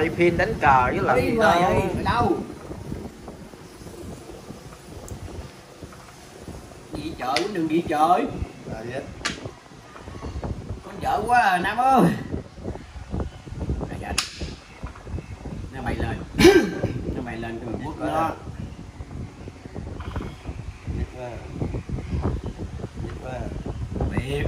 Quay phim đánh cờ với làm đi gì đâu đâu? Đi chợ cũng đừng đi chợ. Là gì? Hết? con vợ quá à, nam ơi. Đây, dạ. nó bay lên. Nó bay lên rồi bút nó Nhức quá Nhức quá biết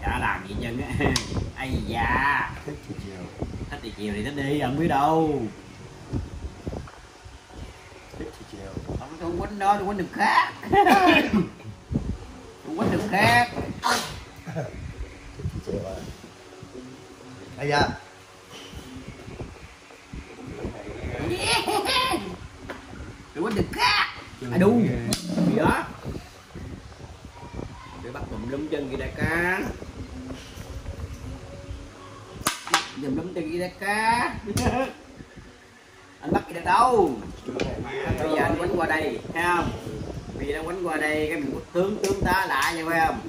chả làm gì chân á ai da. Thích thì chiều. Thích thì chiều thì thích đi không biết đâu. Thích thì chiều. Không tôi quýnh đó tôi quýnh được khác. Tôi quýnh được khác. Thích thì chiều à. Da. Tôi quýnh được khác. À đu. gì đó. Để bắt tùm lum chân kìa đại ca ca anh bắt kìa được đâu? Bây giờ anh quánh qua đây, thấy không? Vì nó quánh qua đây, cái mình có tướng tướng tá lạ vậy, phải không?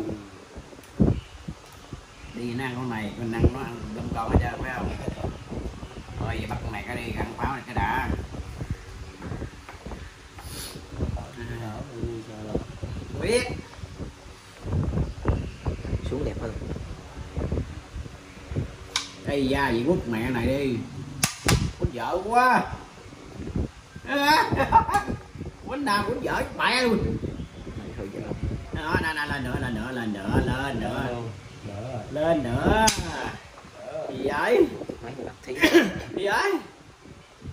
Đi ăn con này, con ăn nó ăn đâm con hết trơn, phải không? Thôi vậy bắt con này cái đi ăn pháo này cái đã. Biết xuống đẹp hơn Ây da gì quất mẹ này đi. Quýnh vợ quá. Quýnh nào quýnh vợ mẹ luôn. Đó, nè, nè, lên nữa, lên nữa, lên nữa, lên nữa. Lên nữa. Gì vậy? Gì vậy?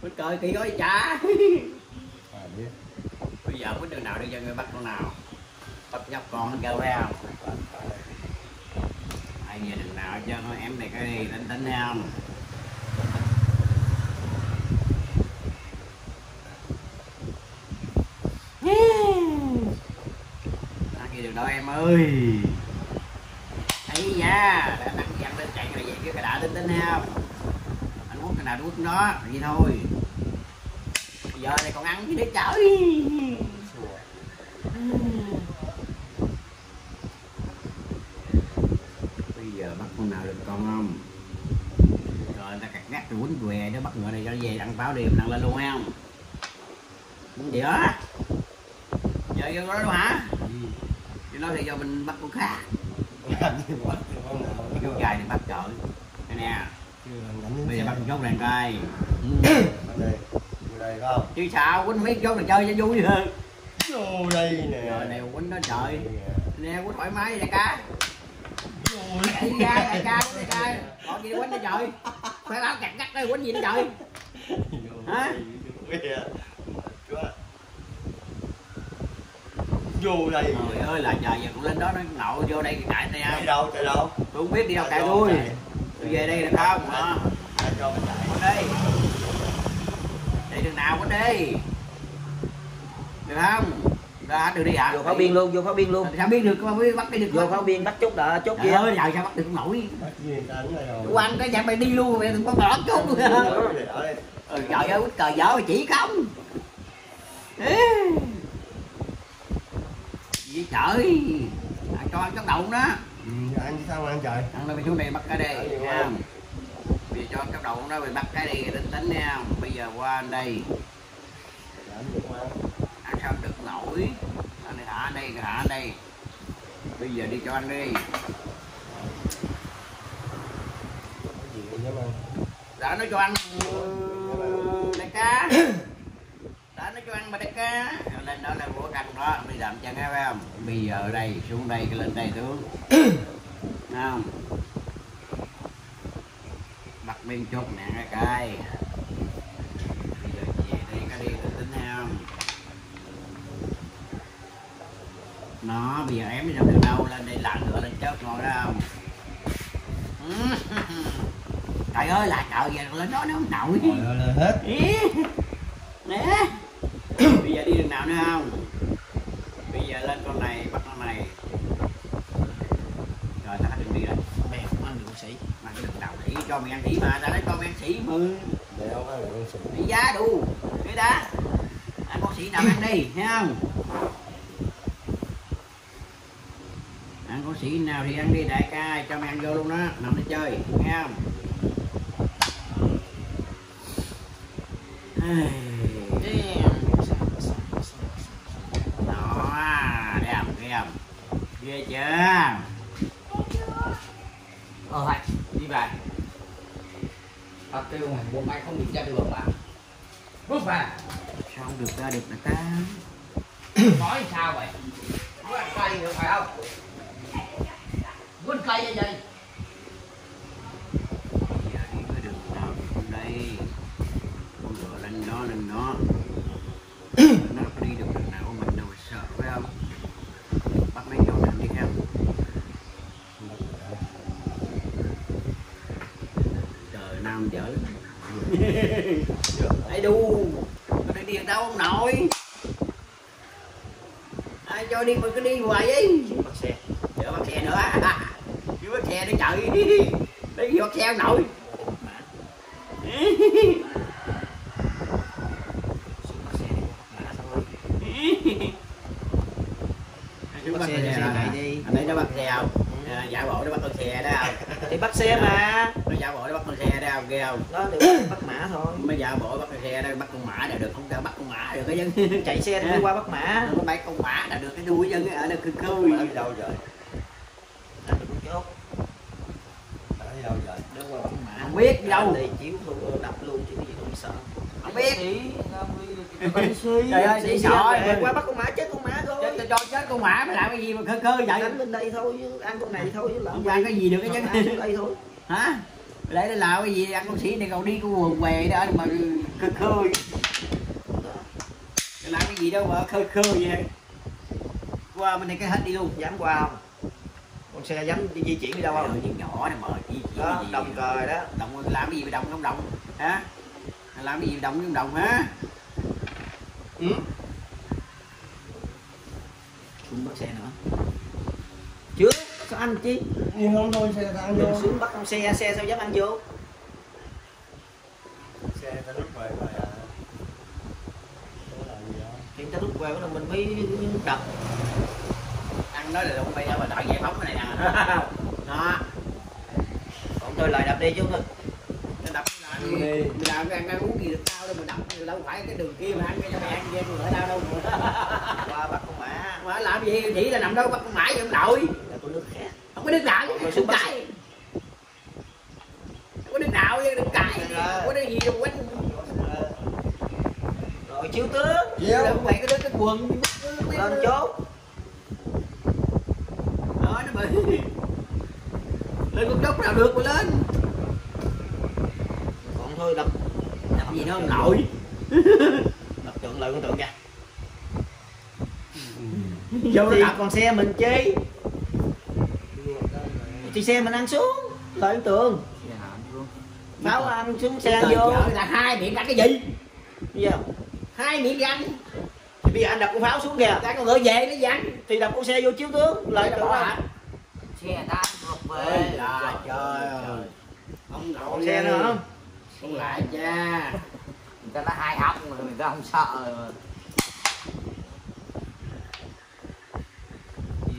Quýnh cười kỳ gói trả À Bây giờ quýnh đường nào đi cho người bắt con nào? Bắt nhóc con nó kêu ra Ai về đường nào cho nó em này cái gì tính tính thấy không Ăn kia đường đó em ơi. Ấy da đã nặng dặn lên chạy này vậy chứ cái đã tính tính thấy không anh muốn cái nào đút nó, vậy thôi. Bây giờ này còn ăn chứ để chở đi bây giờ bắt con không? Rồi người ta cắt gắt rồi quýnh què nó bắt ngựa này cho nó về ăn pháo đi mình ăn lên luôn hay không? Muốn gì đó giờ vô đó đâu hả? Chứ nói thì giờ mình bắt con khác vô dài thì bắt trời. Đây nè. Bây giờ bắt con chốt đàn coi chứ sao quýnh mấy chốt này chơi cho vui hơn. Vô đây nè. Rồi đều quýnh đó trời. Nè. nè quýnh thoải mái ca Vô đại ca đại ca đại ca còn gì quýnh đó trời phải báo cắt gắt đây quýnh gì đó trời Hả? Vô đây. Trời ơi là trời giờ con lên đó nó ngộ vô đây cãi Chạy không đâu chạy đâu? Tôi không biết đi đâu cãi tôi. tôi về đây được không hả? Ai cho mình chạy. Đây đi. Đường nào qua đi? Được không ra đường đi hả vô pháo biên luôn vô pháo biên luôn. Sao biết được mà biết bắt đi được vô pháo biên bắt chốt đã Trời kia ơi, giờ sao bắt được nổi? Bắt gì Quan cái dạng mày đi luôn mày đừng có bỏ đây. ừ, trời ơi cờ dở mày chỉ không. Ê. gì trời? À, cho ăn chốc đậu đó. Ừ, ăn sao mà ăn trời. Ăn lên xuống đây bắt cái đây nha. bây giờ cho chốc đậu đó mày bắt cái đi tính tính nha. Bây giờ qua anh đây làm sao được nổi. Anh này thả đây thả đây bây giờ đi cho anh đi. Đã nói cho ăn đại ca. Đã nói cho ăn mà đại ca. Lên đó là của canh đó. Bây làm chân phải không bây giờ đây, xuống đây, cái lên đây tướng. Không? Mặt bên chốt nè, cái. Cay bây giờ về đây cái đi, tính tính không nó bây giờ em đi đâu được đâu lên đây lặn nữa lên chớp ngồi đó không trời ơi là trời giờ lên đó nó không nổi. Rồi lên lên hết. Nè. Bây giờ đi đường nào nữa không? Bây giờ lên con này bắt con này. Rồi ta đừng đi rồi. Mèo không ăn được con sĩ. Mà cái đường nào chỉ cho mày ăn chỉ mà ta cho mày ăn sĩ. Mà Đéo ăn được con đi giá đủ cái đó ăn con sĩ nào ăn đi thấy không có sĩ nào thì ăn đi đại ca cho mày ăn vô luôn đó. Nằm đi chơi nghe không? Đó đẹp đẹp ghê chưa? Ờ hay đi về tao kêu mày buông mày không được ra đường mà bước về sao không được ra được là ta? Nói sao vậy? Nói cây được phải không cây như vậy giờ đi có đường nào không đây con ngựa lên đó lên đó nó đi được đường nào mình đâu sợ phải không? Bắt mấy chỗ nào đi theo trời nam dở ai đu. Có đi đi đâu ông nội? Ai cho đi mà cứ đi hoài ấy bắt xe. Chở bắt xe nữa. À, bắt xe để chạy lấy gì bắt xe ông nội bắt xe Bắt thì chạy đi. Anh thấy nó bắt xe không? À, giả bộ nó bắt con xe đó không? thì bắt xe mà Nó giả bộ nó bắt con xe đó không? Ghê không? đó thì bắt- bắt mã thôi Mới giả bộ bắt con xe đó, bắt con mã là được, không cho bắt con mã được cái dân. chạy xe đi qua bắt mã Nó bay con mã là được cái đuôi dân ở đây. Đã đi đâu rồi? Anh đừng có chốt Đã đi đâu rồi? đưa qua bắt mã Không biết đi đâu. đi chiếu luôn đập luôn chứ cái gì bị sợ Không biết. Trời ơi, đi sợ. qua bắt con mã chết con mã thôi Chết cho chết con mã mày làm cái gì mà khơi khơi vậy? đánh lên đây thôi chứ ăn con này thôi chứ làm ăn cái gì được cái xuống đây thôi Hả? Lấy để làm cái gì ăn con sĩ này còn đi con quần què đó mà khơi khơi. Làm cái gì đâu mà khơi khơi vậy? Qua bên này cái hết đi luôn. dám qua không xe dám đi di chuyển đi đâu không nhưng nhỏ này mà chỉ chỉ đó gì đồng cờ đó đồng làm cái gì mà đồng không đồng hả làm cái gì mà đồng không đồng hả Ừ. xuống bắt xe nữa chưa sao ăn chi Nhưng không thôi xe ta ăn vô. xuống bắt con xe xe sao dám ăn vô Xe ta lúc về rồi à. Có làm gì đó. thì ta lúc quẹo là mình mới đập ăn nói là không bây giờ mà đợi giải phóng cái này đó. Còn tôi lời đập đi chứ thôi nó đập mình làm ăn ăn uống gì được tao đâu mà đập đâu phải cái đường kia mà ăn cái cho mày ăn kia tôi đỡ tao đâu qua bắt con mã. Mà làm gì? Chỉ là nằm đâu bắt con mãi vậy ông nội là có nước khác. Không có nước nào Rồi đừng cãi. Không có nước nào chứ đừng cãi. Không có cái gì đâu quánh rồi chiếu tướng. Chiếu. không phải cái đứa cái quần lên chốt bị lên con đốc nào được mà lên? Còn thôi đập đập gì nó nội đập tượng lợi con tượng kìa. Vô nó đập còn xe mình chi? Mà thì xe mình ăn xuống lợi con tượng. Pháo ăn xuống xe vô. là hai miệng ăn cái gì? Gì không hai miệng ăn. Thì bây giờ anh đập con pháo xuống kìa. Cái con ngựa về nó dặn thì đập con xe vô chiếu tướng đó à hả xe ta Ê, về. Là trời ơi. ông còn xe nữa không? Con lại cha. Người ta đã hai ốc mà người ta không sợ rồi.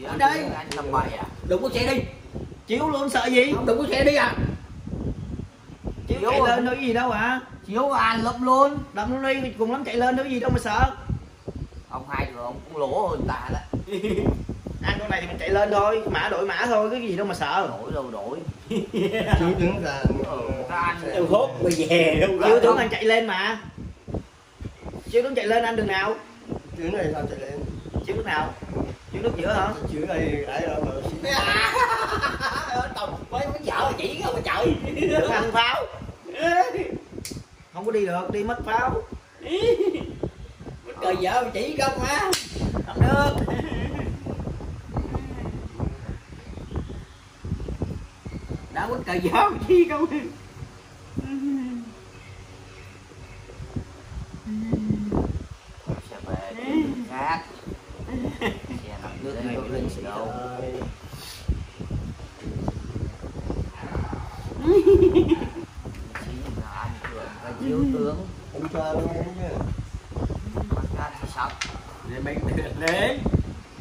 Mà. Anh đây. anh làm bậy à? Đụng con xe đi. Chiếu luôn sợ gì? Không. Đụng con xe đi à? Chiếu Chiếu chạy rồi. lên có gì đâu à? Chiếu anh lấp luôn. Đập nó đi cùng lắm chạy lên đâu có gì đâu mà sợ. Ông hai người ông cũng lỗ hơn ta đó ăn con này thì mình chạy lên thôi mã đổi mã thôi cái gì đâu mà sợ. Đổi đâu đổi. Chú đứng ra. Ừ, ăn. Hốt bây về đâu chiếu tướng anh chạy lên mà. Chiếu tướng chạy lên anh đường nào. Chú này sao chạy lên? chiếu nước nào. Chiếu nước giữa hả? Chú này ấy đó mà. tổng mấy mấy vợ chỉ không mà trời. Ăn pháo. Không có đi được đi mất pháo. Trời vợ mà chỉ không mà không được đã quýnh cờ vợ mà chỉ không xe về khác xe nằm nước đây này đâu lên lên sĩ đâu ơi Chí mà anh cường ta chiếu tướng Không cho nó uống chứ. bắt ra thì sắp để mày lên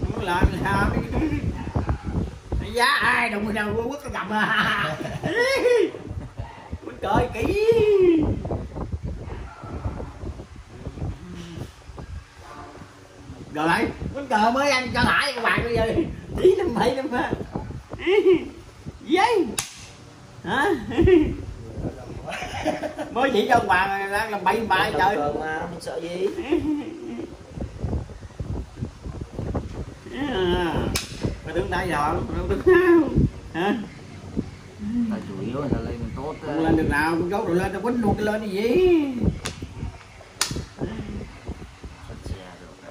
muốn làm thì làm giá ai đồng người nào quất cái cầm à? Coi kỹ. Rồi lại quýnh cờ mới ăn cho lại các bạn bây giờ. Tí năm bảy năm ha giấy hả? Mới chỉ cho bà đang làm bậy bạ trời. Mà mình sợ gì À, đâu đứng nào hả? Tại chủ yếu là lên mình tốt không lên được nào con chốt rồi lên tao quýnh luôn cái lên cái gì?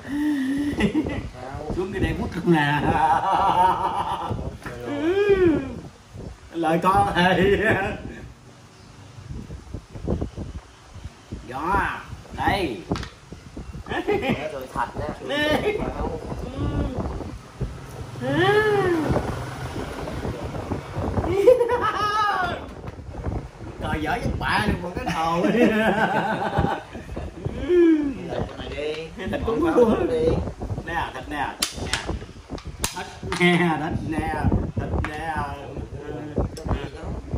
Xuống cái này bút không nè. Lời con thầy gió đây. Rồi thật đấy. Trời dở với bà được một cái đầu. Cái này đi Thịt cũng luôn đi Nè thịt nè. Nè Thịt nè Thịt nè Thịt nè.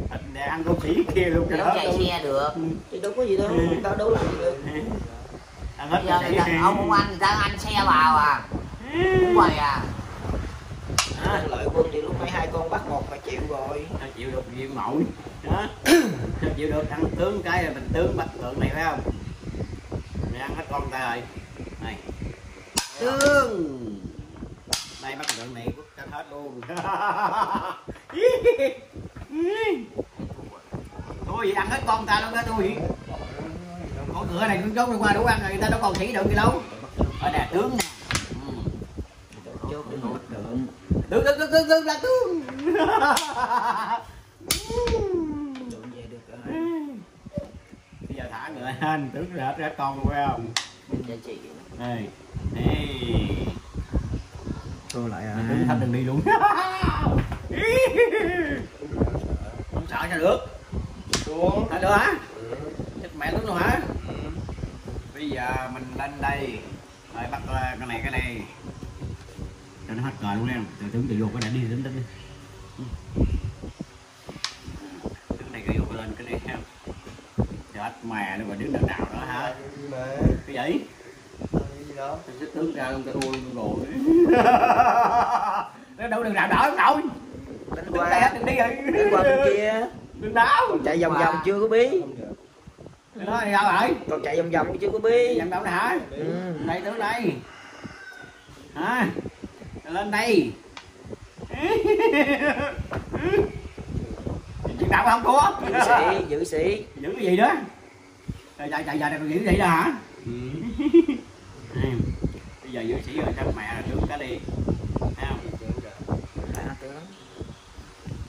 Thịt nè ăn con khỉ kia luôn Nếu chạy xe được. Thì đâu có gì đâu Tao đâu làm gì được. Ăn hết Bây giờ ông không ăn người ta ăn xe vào à. Cũng vậy à À, Lợi quân thì lúc nãy hai con bắt một phải chịu rồi. Sao chịu được gì mẫu. Đó chịu được ăn tướng cái là mình tướng bắt tượng này phải không? Mày ăn hết con ta rồi. Này. Tướng. Đây bắt tượng này quất cho hết luôn. Vậy ăn hết con ta luôn đó tôi. Con cửa này con chốt đi qua đủ ăn rồi người ta đâu còn thỉ được gì đâu. Ở nè tướng nè Ừ. Chốt đi bắt tướng tướng tướng tướng là tướng Tượng về được rồi bây giờ thả người lên tướng ra hết hết con luôn phải không? Giá trị đây đây Cô lại à tướng thách đừng đi luôn. Không sợ sao được. Xuống. Hả được hả? Chết mẹ tướng luôn hả? Bây giờ mình lên đây. Rồi bắt ờ, cái này cái này hết cờ luôn em. Từ tướng tự vô cái này đi tính tính đi. Tướng này cái lên cái này ha. Chết mẹ nó mà đứng đằng nào đó hả? Cái gì? gì đó? Tôi tướng ra luôn ta thua luôn rồi Nó đâu đừng nào đỡ không Đứng qua. đừng đi rồi Đánh qua bên kia. Đừng Còn chạy vòng vòng chưa có được. Đó thì sao vậy? Còn chạy vòng vòng chưa có Nhầm đâu nè hả? Ừ. Đây tướng đây. Hả lên đây. Chuyện nào không có Giữ sĩ Giữ sĩ giữ cái gì đó? Chạy chạy chạy còn giữ gì đó hả? Ừ. bây giờ giữ sĩ rồi chắc mẹ là tướng cái đi. Thấy không? Tướng.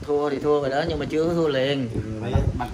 Thua thì thua rồi đó nhưng mà chưa có thua liền. Bằng